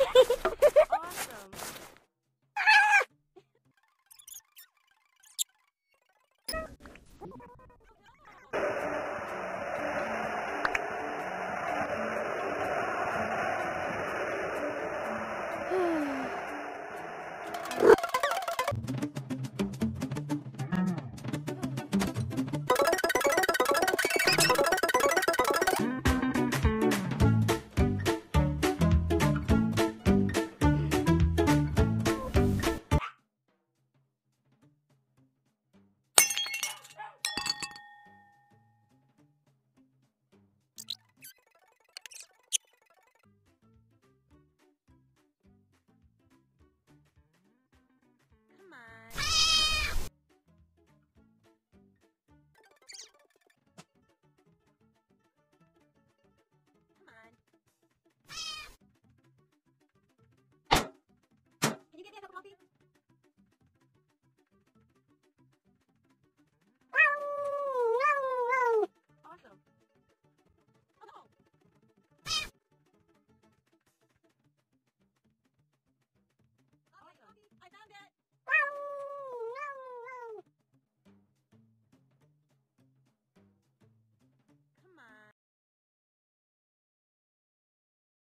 awesome. Bobby.